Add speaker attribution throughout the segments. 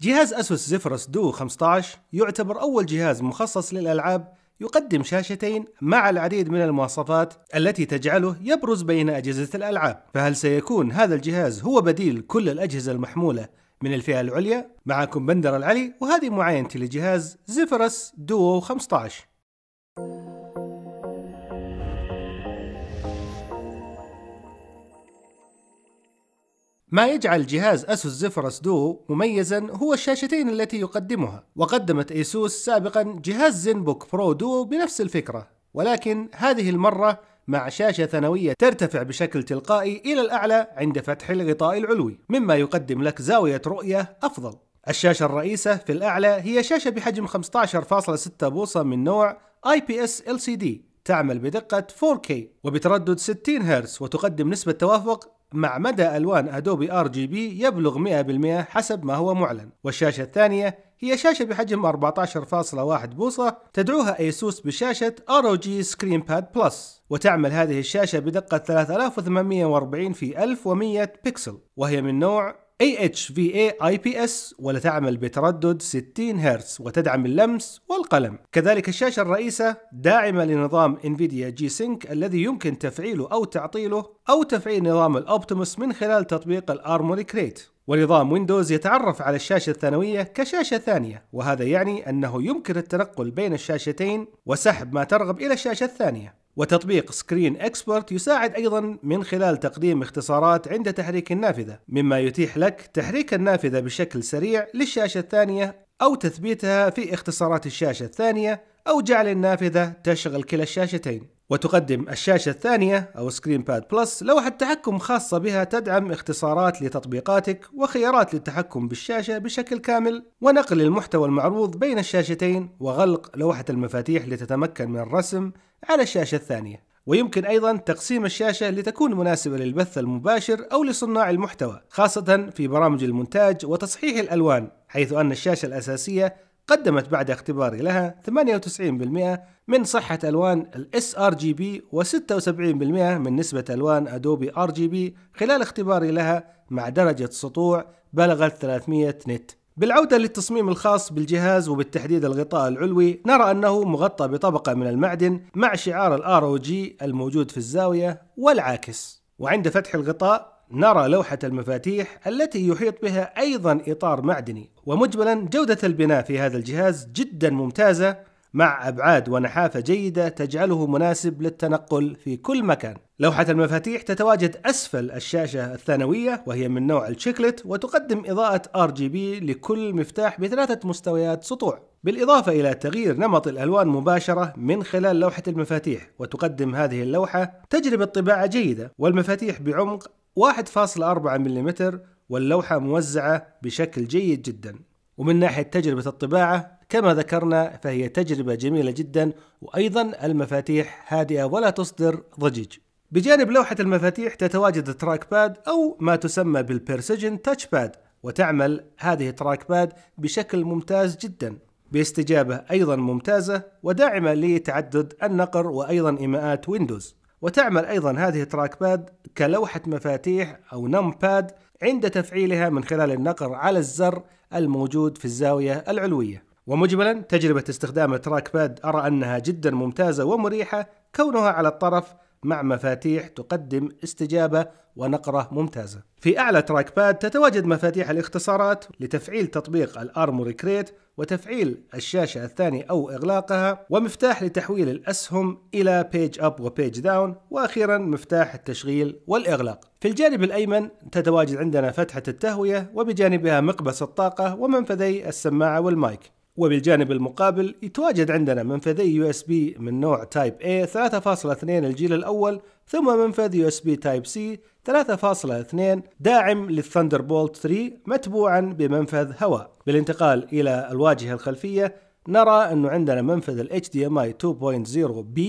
Speaker 1: جهاز ASUS Zephyrus Duo 15 يعتبر أول جهاز مخصص للألعاب يقدم شاشتين مع العديد من المواصفات التي تجعله يبرز بين أجهزة الألعاب فهل سيكون هذا الجهاز هو بديل كل الأجهزة المحمولة من الفئة العليا؟ معكم بندر العلي وهذه معاينتي لجهاز Zephyrus Duo 15 ما يجعل جهاز ASUS Zephyrus Duo مميزا هو الشاشتين التي يقدمها. وقدمت ASUS سابقا جهاز ZenBook Pro Duo بنفس الفكرة. ولكن هذه المرة مع شاشة ثانوية ترتفع بشكل تلقائي إلى الأعلى عند فتح الغطاء العلوي مما يقدم لك زاوية رؤية أفضل. الشاشة الرئيسة في الأعلى هي شاشة بحجم 15.6 بوصة من نوع IPS LCD تعمل بدقة 4K وبتردد 60 هرتز وتقدم نسبة توافق مع مدى ألوان Adobe RGB يبلغ 100% حسب ما هو معلن. والشاشة الثانية هي شاشة بحجم 14.1 بوصة تدعوها ASUS بشاشة ROG ScreenPad Plus وتعمل هذه الشاشة بدقة 3840 في 1100 بكسل. وهي من نوع AHVA IPS وتعمل بتردد 60 هرتز وتدعم اللمس والقلم. كذلك الشاشة الرئيسة داعمة لنظام G-Sync الذي يمكن تفعيله أو تعطيله أو تفعيل نظام ال Optimus من خلال تطبيق ال Armoury Crate ونظام Windows يتعرف على الشاشة الثانوية كشاشة ثانية وهذا يعني أنه يمكن التنقل بين الشاشتين وسحب ما ترغب إلى الشاشة الثانية. وتطبيق ScreenXpert يساعد أيضا من خلال تقديم اختصارات عند تحريك النافذة مما يتيح لك تحريك النافذة بشكل سريع للشاشة الثانية أو تثبيتها في اختصارات الشاشة الثانية أو جعل النافذة تشغل كلا الشاشتين. وتقدم الشاشة الثانية أو ScreenPad Plus لوحة تحكم خاصة بها تدعم اختصارات لتطبيقاتك وخيارات للتحكم بالشاشة بشكل كامل. ونقل المحتوى المعروض بين الشاشتين وغلق لوحة المفاتيح لتتمكن من الرسم على الشاشة الثانية. ويمكن أيضا تقسيم الشاشة لتكون مناسبة للبث المباشر أو لصناع المحتوى خاصة في برامج المونتاج وتصحيح الألوان حيث أن الشاشة الأساسية قدمت بعد اختباري لها 98% من صحة ألوان ال sRGB و76% من نسبة ألوان أدوبي RGB خلال اختباري لها مع درجة سطوع بلغت 300 نت. بالعودة للتصميم الخاص بالجهاز وبالتحديد الغطاء العلوي نرى أنه مغطى بطبقة من المعدن مع شعار ال ROG الموجود في الزاوية والعاكس. وعند فتح الغطاء نرى لوحة المفاتيح التي يحيط بها أيضا إطار معدني ومجملا جودة البناء في هذا الجهاز جدا ممتازة مع أبعاد ونحافة جيدة تجعله مناسب للتنقل في كل مكان. لوحة المفاتيح تتواجد أسفل الشاشة الثانوية وهي من نوع الشيكلت وتقدم إضاءة RGB لكل مفتاح بثلاثة مستويات سطوع. بالإضافة إلى تغيير نمط الألوان مباشرة من خلال لوحة المفاتيح وتقدم هذه اللوحة تجربة طباعة جيدة والمفاتيح بعمق 1.4 ملم واللوحة موزعة بشكل جيد جدا. ومن ناحية تجربة الطباعة كما ذكرنا فهي تجربة جميلة جدا وأيضا المفاتيح هادئة ولا تصدر ضجيج. بجانب لوحة المفاتيح تتواجد track pad أو ما تسمى بال precision touchpad وتعمل هذه ال track pad بشكل ممتاز جدا. باستجابة أيضا ممتازة وداعمة لتعدد النقر وأيضا إيماءات Windows وتعمل أيضا هذه ال track pad كلوحة مفاتيح أو num pad عند تفعيلها من خلال النقر على الزر الموجود في الزاوية العلوية. ومجملا تجربة استخدام ال track pad أرى أنها جدا ممتازة ومريحة كونها على الطرف مع مفاتيح تقدم استجابة ونقرة ممتازة. في أعلى track pad تتواجد مفاتيح الاختصارات لتفعيل تطبيق ال Armoury Crate وتفعيل الشاشة الثانية أو إغلاقها ومفتاح لتحويل الأسهم إلى page up و page down وأخيرا مفتاح التشغيل والإغلاق. في الجانب الأيمن تتواجد عندنا فتحة التهوية وبجانبها مقبس الطاقة ومنفذي السماعة والمايك. وبالجانب المقابل يتواجد عندنا منفذي US B من نوع type A 3.2 الجيل الأول ثم منفذ USB type C 3.2 داعم لل Thunderbolt 3 متبوعا بمنفذ هواء. بالانتقال إلى الواجهة الخلفية نرى أنه عندنا منفذ ال HDMI 2.0 B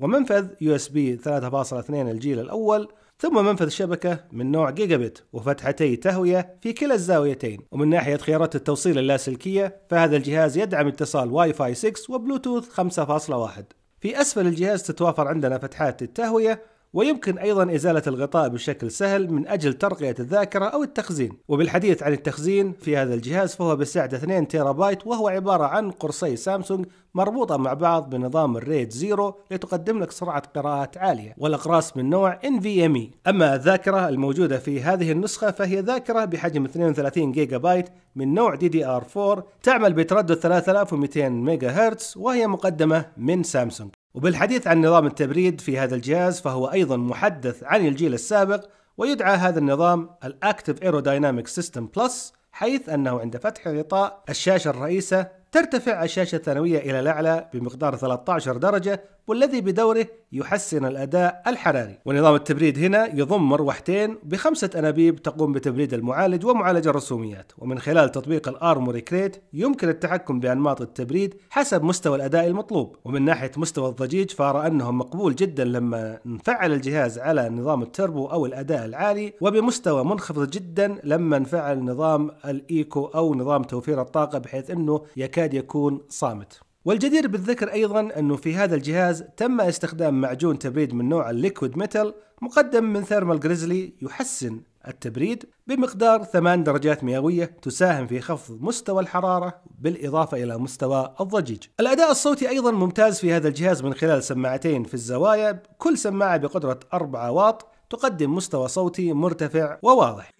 Speaker 1: ومنفذ USB 3.2 الجيل الأول ثم منفذ شبكة من نوع جيجا بت وفتحتي تهوية في كلا الزاويتين. ومن ناحية خيارات التوصيل اللاسلكية فهذا الجهاز يدعم اتصال واي فاي 6 وبلوتوث 5.1 في أسفل الجهاز تتوافر عندنا فتحات التهوية ويمكن أيضا إزالة الغطاء بشكل سهل من أجل ترقية الذاكرة أو التخزين. وبالحديث عن التخزين في هذا الجهاز فهو بسعة 2 تيرا بايت وهو عبارة عن قرصي سامسونج مربوطة مع بعض بنظام ال RAID zero لتقدم لك سرعة قراءات عالية والأقراص من نوع NVMe أما الذاكرة الموجودة في هذه النسخة فهي ذاكرة بحجم 32 جيجا بايت من نوع DDR4 تعمل بتردد 3200 ميجا هرتز وهي مقدمة من سامسونج. وبالحديث عن نظام التبريد في هذا الجهاز فهو أيضا محدث عن الجيل السابق ويدعى هذا النظام ال Active Aerodynamic System Plus حيث أنه عند فتح غطاء الشاشة الرئيسة ترتفع الشاشة الثانوية إلى الأعلى بمقدار 13 درجة والذي بدوره يحسن الأداء الحراري. ونظام التبريد هنا يضم مروحتين بخمسة أنابيب تقوم بتبريد المعالج ومعالج الرسوميات. ومن خلال تطبيق ال Armoury Crate يمكن التحكم بأنماط التبريد حسب مستوى الأداء المطلوب. ومن ناحية مستوى الضجيج فأرى أنه مقبول جدا لما نفعل الجهاز على نظام التربو أو الأداء العالي وبمستوى منخفض جدا لما نفعل نظام ال eco أو نظام توفير الطاقة بحيث أنه يكاد يكون صامت. والجدير بالذكر أيضا أنه في هذا الجهاز تم استخدام معجون تبريد من نوع ال liquid metal مقدم من Thermal Grizzly يحسن التبريد بمقدار 8 درجات مئوية تساهم في خفض مستوى الحرارة بالإضافة إلى مستوى الضجيج. الأداء الصوتي أيضا ممتاز في هذا الجهاز من خلال سماعتين في الزوايا. كل سماعة بقدرة 4 واط تقدم مستوى صوتي مرتفع وواضح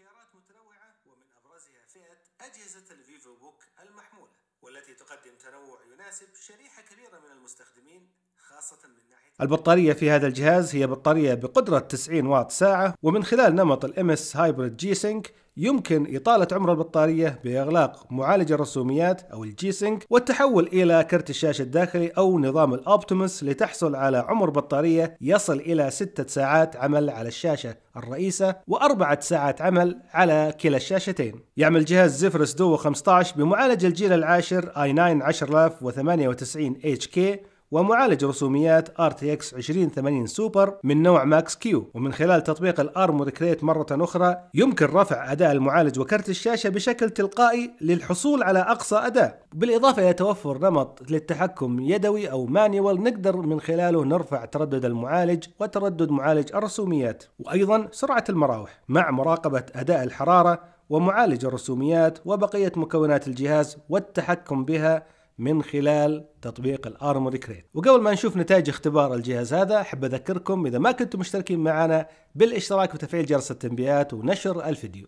Speaker 1: والتي تقدم تنوع يناسب شريحة كبيرة من المستخدمين خاصة من ناحية البطارية في هذا الجهاز هي بطارية بقدرة 90 واط ساعة ومن خلال نمط إس hybrid G-Sync يمكن إطالة عمر البطارية بإغلاق معالج الرسوميات أو ال G-Sync والتحول إلى كرت الشاشة الداخلي أو نظام ال Optimus لتحصل على عمر بطارية يصل إلى ستة ساعات عمل على الشاشة الرئيسة وأربعة ساعات عمل على كلا الشاشتين. يعمل جهاز Zephyrus Duo 15 بمعالج الجيل العاشر i9 10980 HK ومعالج رسوميات RTX 2080 سوبر من نوع Max-Q. ومن خلال تطبيق ال Armoury Crate مرة أخرى يمكن رفع أداء المعالج وكرت الشاشة بشكل تلقائي للحصول على أقصى أداء. بالإضافة إلى توفر نمط للتحكم يدوي أو manual نقدر من خلاله نرفع تردد المعالج وتردد معالج الرسوميات وأيضا سرعة المراوح. مع مراقبة أداء الحرارة ومعالج الرسوميات وبقية مكونات الجهاز والتحكم بها من خلال تطبيق ال Armoury Crate وقبل ما نشوف نتائج اختبار الجهاز هذا أحب أذكركم إذا ما كنتم مشتركين معنا بالإشتراك وتفعيل جرس التنبيهات ونشر الفيديو.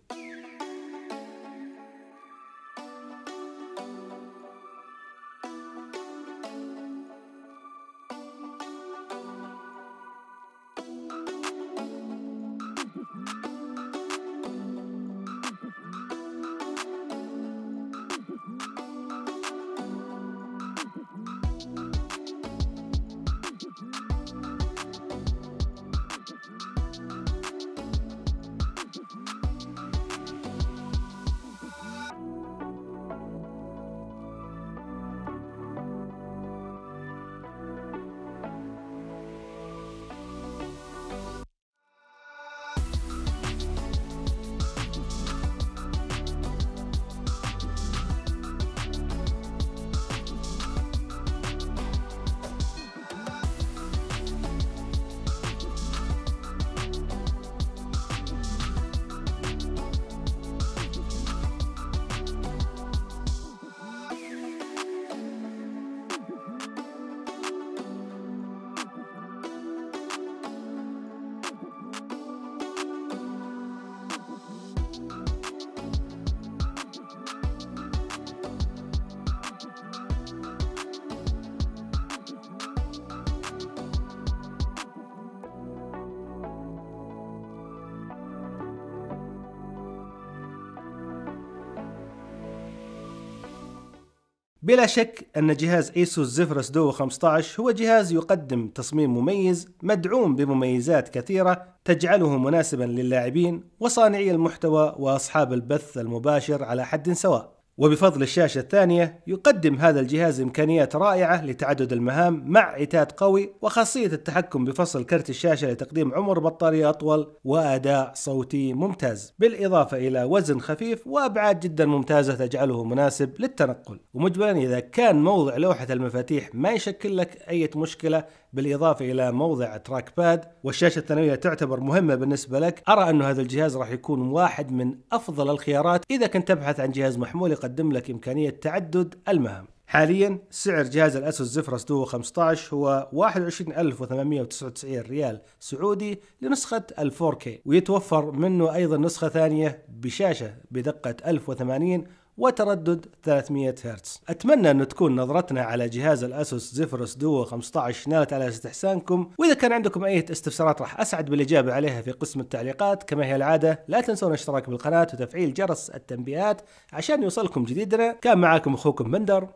Speaker 1: بلا شك أن جهاز إيسوس زفرس دو 15 هو جهاز يقدم تصميم مميز مدعوم بمميزات كثيرة تجعله مناسبا للاعبين وصانعي المحتوى وأصحاب البث المباشر على حد سواء. وبفضل الشاشة الثانية يقدم هذا الجهاز إمكانيات رائعة لتعدد المهام مع عتاد قوي وخاصية التحكم بفصل كرت الشاشة لتقديم عمر بطارية أطول وأداء صوتي ممتاز بالإضافة إلى وزن خفيف وأبعاد جدا ممتازة تجعله مناسب للتنقل. ومجملا إذا كان موضع لوحة المفاتيح ما يشكل لك أي مشكلة بالإضافة إلى موضع track pad والشاشة الثانوية تعتبر مهمة بالنسبة لك أرى أن هذا الجهاز راح يكون واحد من أفضل الخيارات إذا كنت تبحث عن جهاز محمول يقدم لك إمكانية تعدد المهام. حاليا سعر جهاز ال ASUS Zephyrus Duo 15 هو 21899 ريال سعودي لنسخة ال 4K ويتوفر منه أيضا نسخة ثانية بشاشة بدقة 1080 وتردد 300 هرتز. أتمنى أن تكون نظرتنا على جهاز ال ASUS Zephyrus Duo 15 نالت على استحسانكم وإذا كان عندكم أي استفسارات راح أسعد بالإجابة عليها في قسم التعليقات. كما هي العادة لا تنسون الاشتراك بالقناة وتفعيل جرس التنبيهات عشان يوصلكم جديدنا. كان معاكم أخوكم بندر.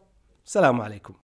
Speaker 1: سلام عليكم.